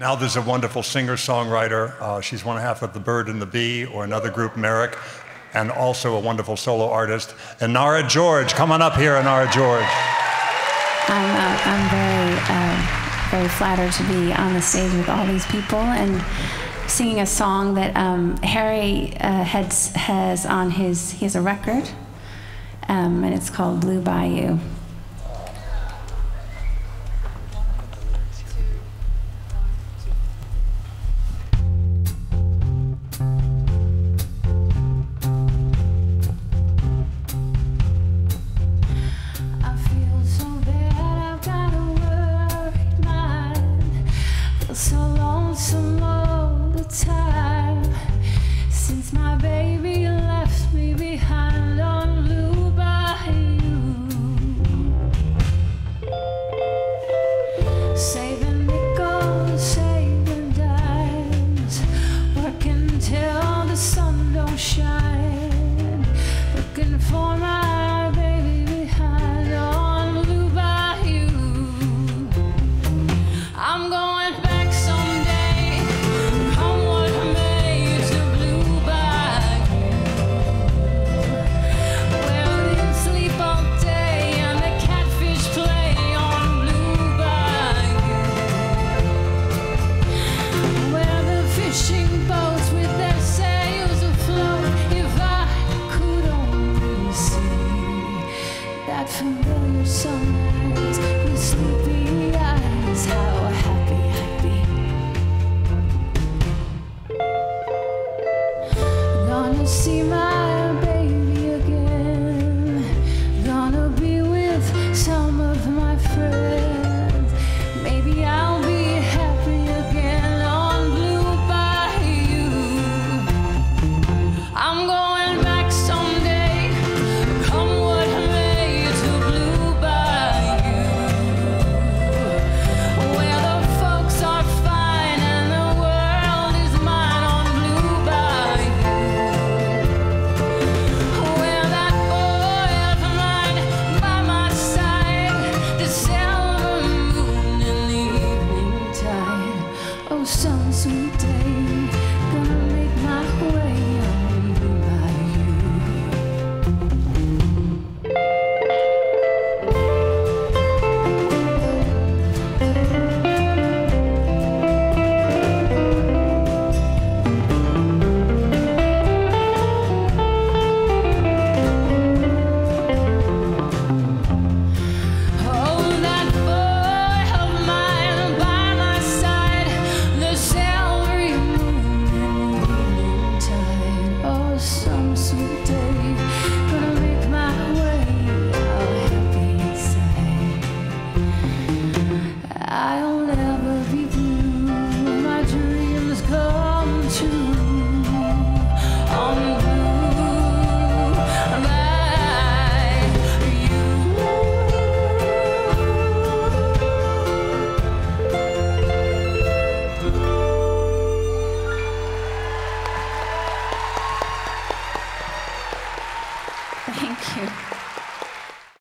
Now there's a wonderful singer-songwriter. Uh, she's one half of The Bird and the Bee, or another group, Merrick, and also a wonderful solo artist, Inara George. Come on up here, Inara George. I'm, uh, I'm very, uh, very flattered to be on the stage with all these people and singing a song that um, Harry uh, has, has on his, he has a record, um, and it's called Blue Bayou. see my some sweet day, gonna make my way. I'll never be blue. My dreams come true. On Thank you.